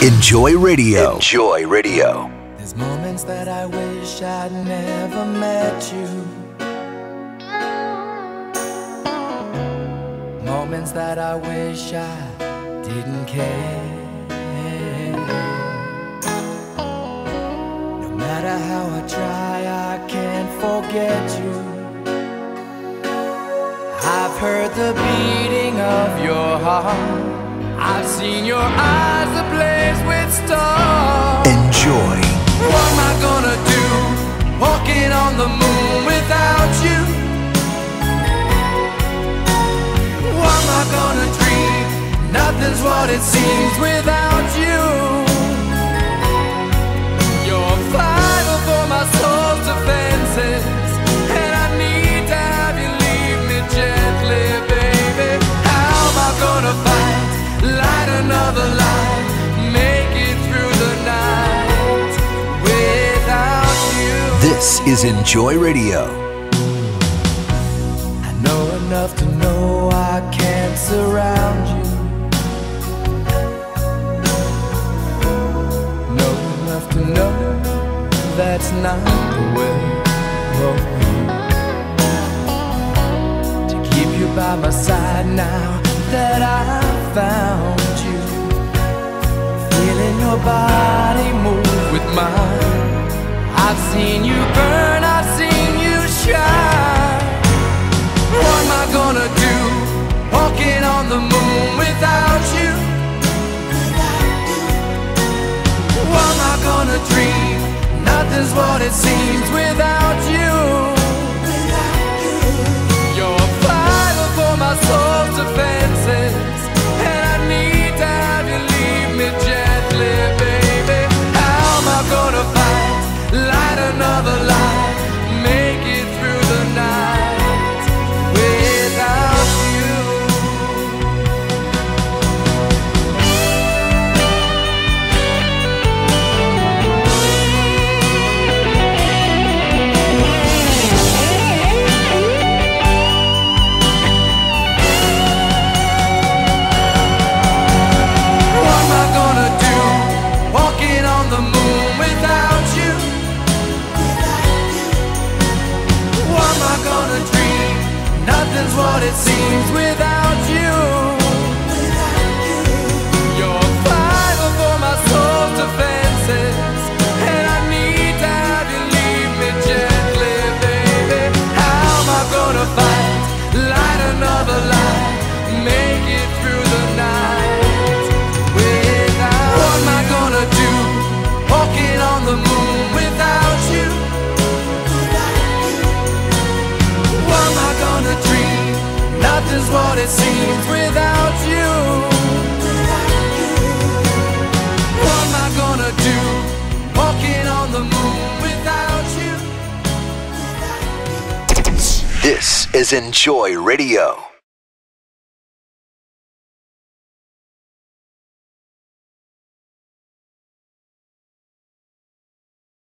N-JOY radio. N-JOY radio. There's moments that I wish I'd never met you. Moments that I wish I didn't care. No matter how I try, I can't forget you. I've heard the beating of your heart. I've seen your eyes ablaze with N-JOY. What am I gonna do? Walking on the moon without you. What am I gonna dream? Nothing's what it seems without you. This is N-JOY Radio. I know enough to know I can't surround you. Know enough to know that's not the way. To keep you by my side now that I've found you. Feeling your body move with mine. I've seen you burn, I've seen you shine. What am I gonna do? Walking on the moon without you. What am I gonna dream? Nothing's what it seems without Nothing's what it seems without you. What am I gonna do? Walking on the moon without you. This is N-JOY Radio.